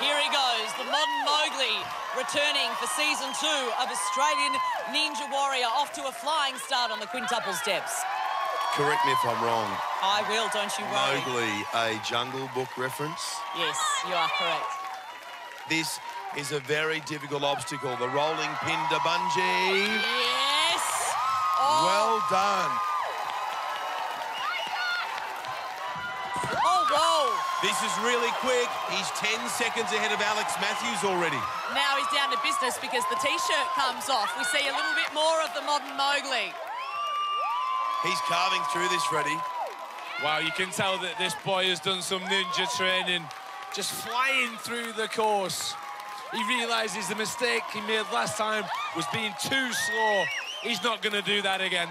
Here he goes, the modern Mowgli, returning for season two of Australian Ninja Warrior, off to a flying start on the quintuple steps. Correct me if I'm wrong. I will, don't you worry. Mowgli, a Jungle Book reference. Yes, you are correct. This is a very difficult obstacle. The rolling pin to bungee. Yes! Oh, Well done. oh whoa! This is really quick. He's 10 seconds ahead of Alex Matthews already. Now he's down to business because the t-shirt comes off. We see a little bit more of the modern Mowgli. He's carving through this, Freddie. Wow, you can tell that this boy has done some ninja training, just flying through the course. He realises the mistake he made last time was being too slow. He's not going to do that again.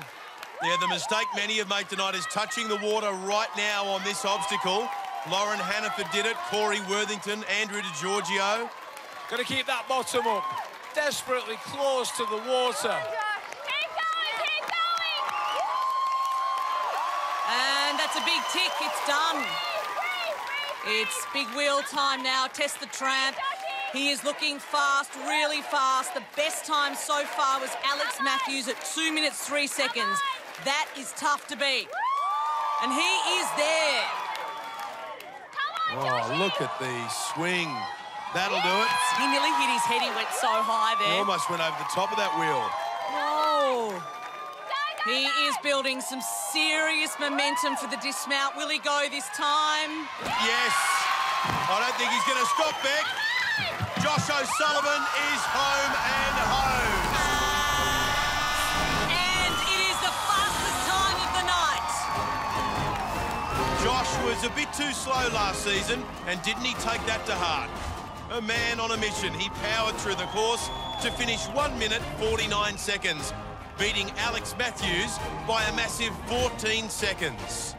Yeah, the mistake many have made tonight is touching the water right now on this obstacle. Lauren Hannaford did it, Corey Worthington, Andrew DeGiorgio. Got to keep that bottom up, desperately close to the water. Keep going, keep going. And that's a big tick, it's done. It's big wheel time now, test the tramp. He is looking fast, really fast. The best time so far was Alex Matthews at 2 minutes 3 seconds. That is tough to beat. And he is there. Oh, look at the swing. That'll do it. He nearly hit his head, he went so high there. He almost went over the top of that wheel. Whoa. He is building some serious momentum for the dismount. Will he go this time? Yes. I don't think he's going to stop, Beck. Josh O'Sullivan is home and home. Josh was a bit too slow last season, and didn't he take that to heart? A man on a mission. He powered through the course to finish 1 minute 49 seconds, beating Alex Matthews by a massive 14 seconds.